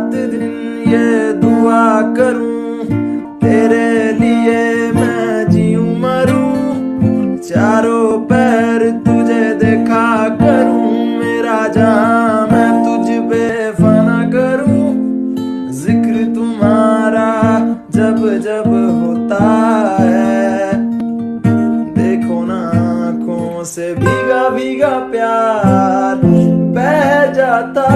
रात दिन ये दुआ करूँ, तेरे लिए मैं जीऊं, मरूं। चारों पैर तुझे देखा करूँ, मेरा जहाँ मैं तुझ पे फना करूँ। ज़िक्र तुम्हारा जब जब होता है। देखो ना आँखों से भीगा भीगा प्यार, बह जाता